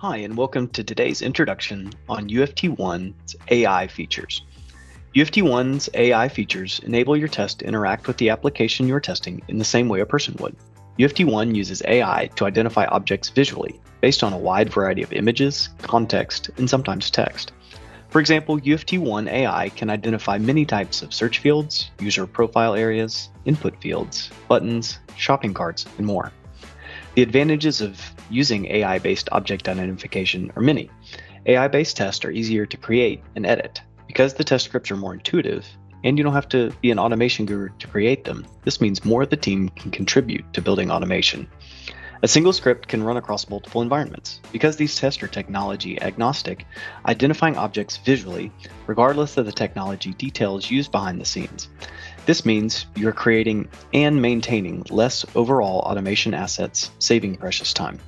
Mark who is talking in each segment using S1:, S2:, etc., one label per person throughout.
S1: Hi, and welcome to today's introduction on UFT One's AI features. UFT One's AI features enable your test to interact with the application you're testing in the same way a person would. UFT One uses AI to identify objects visually based on a wide variety of images, context, and sometimes text. For example, UFT One AI can identify many types of search fields, user profile areas, input fields, buttons, shopping carts, and more. The advantages of using AI based object identification are many. AI based tests are easier to create and edit. Because the test scripts are more intuitive, and you don't have to be an automation guru to create them, this means more of the team can contribute to building automation. A single script can run across multiple environments. Because these tests are technology agnostic, identifying objects visually, regardless of the technology details used behind the scenes. This means you're creating and maintaining less overall automation assets, saving precious time.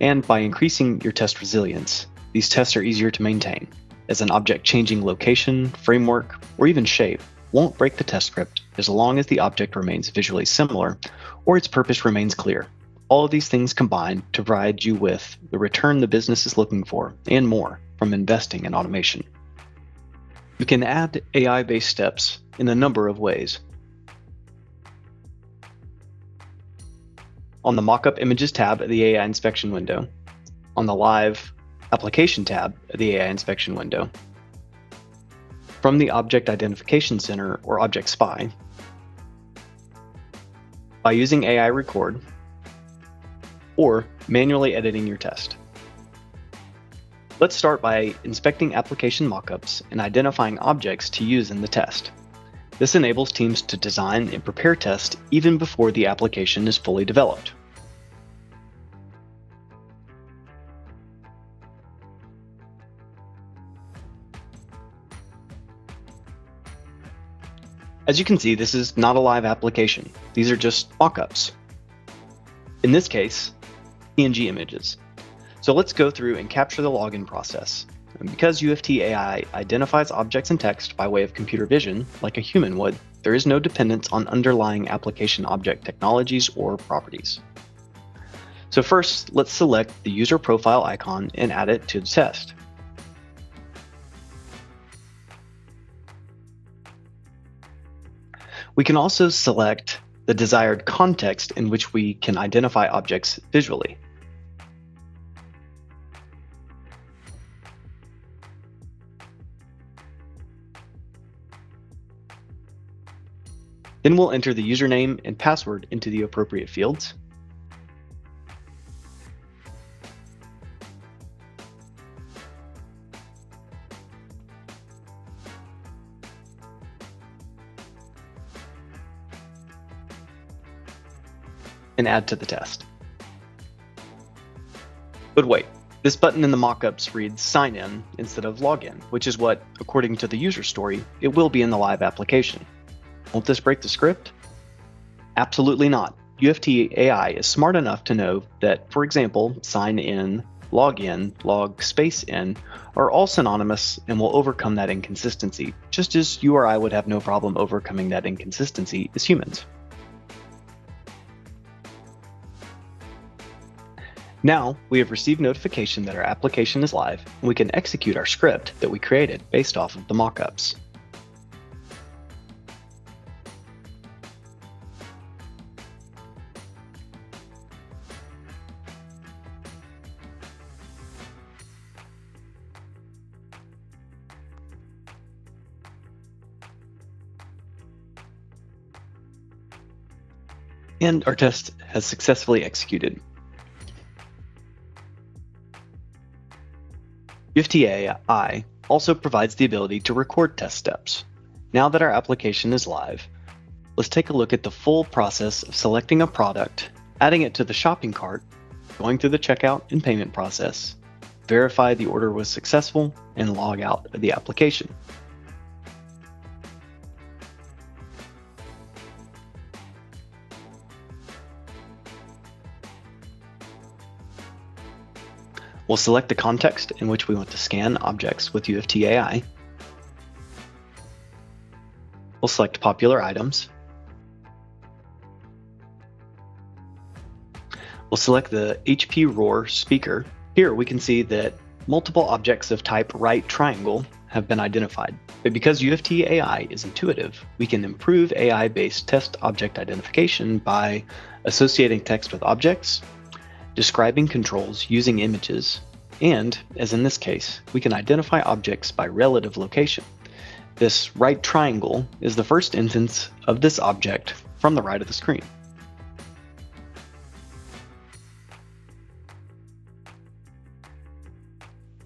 S1: And by increasing your test resilience, these tests are easier to maintain, as an object changing location, framework, or even shape won't break the test script as long as the object remains visually similar or its purpose remains clear. All of these things combine to provide you with the return the business is looking for and more from investing in automation. You can add AI based steps in a number of ways. On the Mockup Images tab of the AI Inspection window, on the Live Application tab of the AI Inspection window, from the Object Identification Center or Object Spy, by using AI Record, or manually editing your test. Let's start by inspecting application mockups and identifying objects to use in the test. This enables teams to design and prepare tests even before the application is fully developed. As you can see, this is not a live application. These are just mockups. In this case, PNG images. So let's go through and capture the login process. And because UFT AI identifies objects and text by way of computer vision, like a human would, there is no dependence on underlying application object technologies or properties. So first, let's select the user profile icon and add it to the test. We can also select the desired context in which we can identify objects visually. Then we'll enter the username and password into the appropriate fields. and add to the test. But wait, this button in the mockups reads sign in instead of login, which is what, according to the user story, it will be in the live application. Won't this break the script? Absolutely not. UFT AI is smart enough to know that, for example, sign in, login, log space in are all synonymous and will overcome that inconsistency, just as you or I would have no problem overcoming that inconsistency as humans. Now, we have received notification that our application is live, and we can execute our script that we created based off of the mockups. And our test has successfully executed. UFT AI also provides the ability to record test steps. Now that our application is live, let's take a look at the full process of selecting a product, adding it to the shopping cart, going through the checkout and payment process, verify the order was successful, and log out of the application. We'll select the context in which we want to scan objects with UFT AI. We'll select popular items. We'll select the HP Roar speaker Here we can see that multiple objects of type right triangle have been identified. But because UFT AI is intuitive, we can improve AI-based test object identification by associating text with objects, describing controls using images, and, as in this case, we can identify objects by relative location. This right triangle is the first instance of this object from the right of the screen.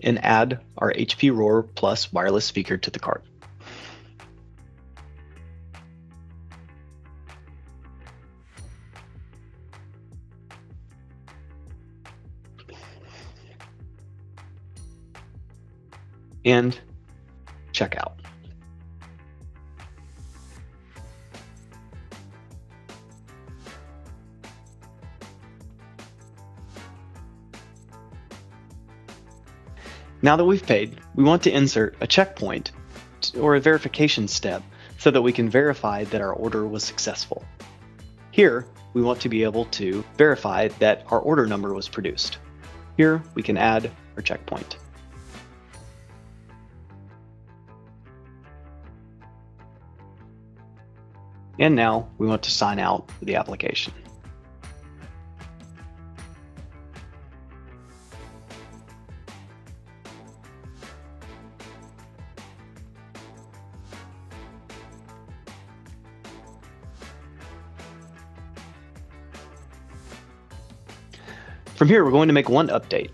S1: And add our HP Roar Plus wireless speaker to the cart. And checkout. Now that we've paid, we want to insert a checkpoint or a verification step so that we can verify that our order was successful. Here, we want to be able to verify that our order number was produced. Here, we can add our checkpoint. And now we want to sign out the application. From here, we're going to make one update.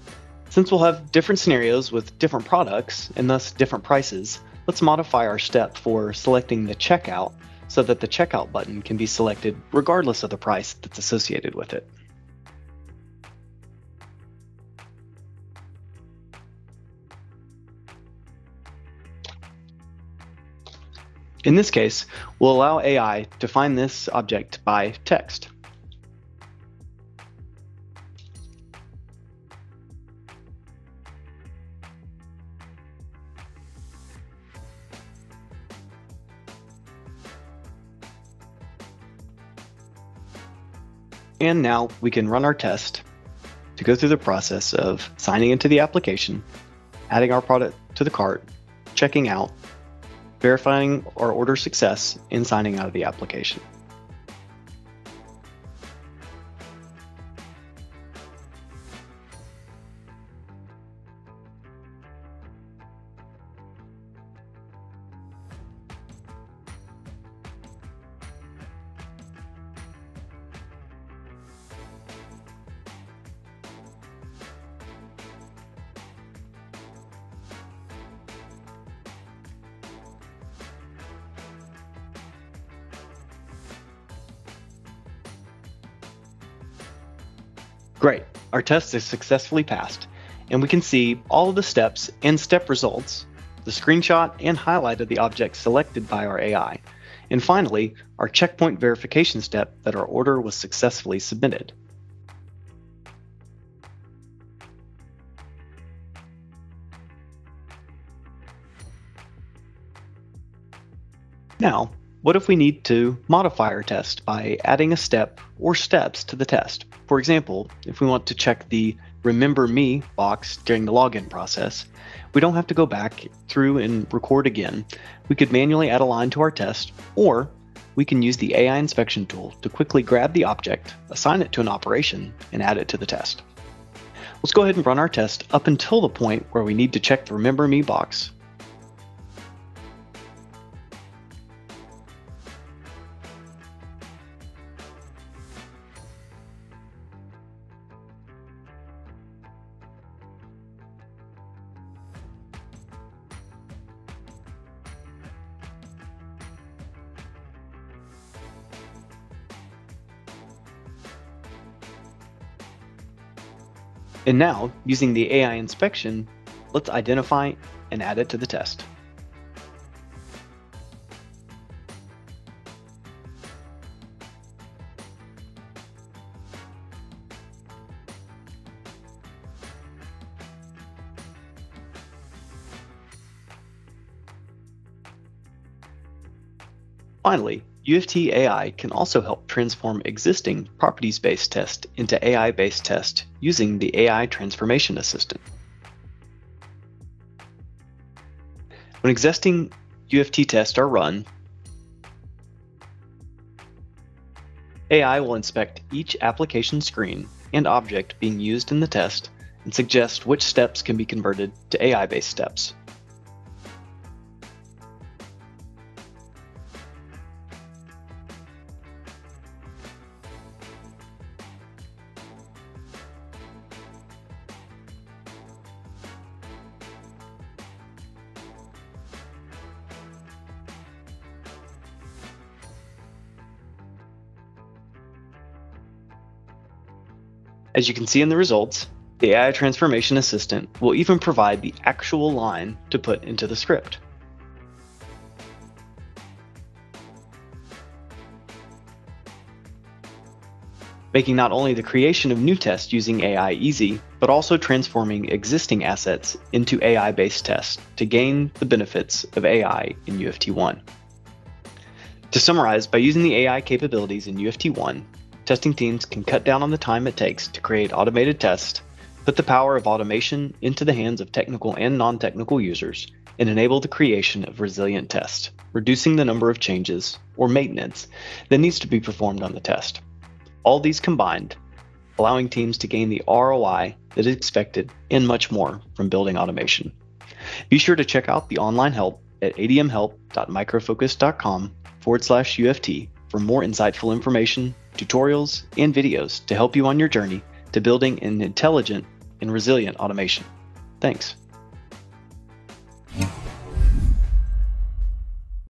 S1: Since we'll have different scenarios with different products and thus different prices, let's modify our step for selecting the checkout so that the checkout button can be selected regardless of the price that's associated with it. In this case, we'll allow AI to find this object by text. And now we can run our test to go through the process of signing into the application, adding our product to the cart, checking out, verifying our order success, and signing out of the application. Great, our test is successfully passed, and we can see all of the steps and step results, the screenshot and highlight of the object selected by our AI, and finally, our checkpoint verification step that our order was successfully submitted. Now, what if we need to modify our test by adding a step or steps to the test? For example, if we want to check the Remember Me box during the login process, we don't have to go back through and record again. We could manually add a line to our test, or we can use the AI inspection tool to quickly grab the object, assign it to an operation, and add it to the test. Let's go ahead and run our test up until the point where we need to check the Remember Me box And now, using the AI inspection, let's identify and add it to the test. Finally, UFT AI can also help transform existing properties-based tests into AI-based tests using the AI Transformation Assistant. When existing UFT tests are run, AI will inspect each application screen and object being used in the test and suggest which steps can be converted to AI-based steps. As you can see in the results, the AI Transformation Assistant will even provide the actual line to put into the script. Making not only the creation of new tests using AI easy, but also transforming existing assets into AI-based tests to gain the benefits of AI in UFT One. To summarize, by using the AI capabilities in UFT One, testing teams can cut down on the time it takes to create automated tests, put the power of automation into the hands of technical and non technical users, and enable the creation of resilient tests, reducing the number of changes or maintenance that needs to be performed on the test. All these combined, allowing teams to gain the ROI that is expected and much more from building automation. Be sure to check out the online help at admhelp.microfocus.com forward slash UFT for more insightful information tutorials, and videos to help you on your journey to building an intelligent and resilient automation. Thanks.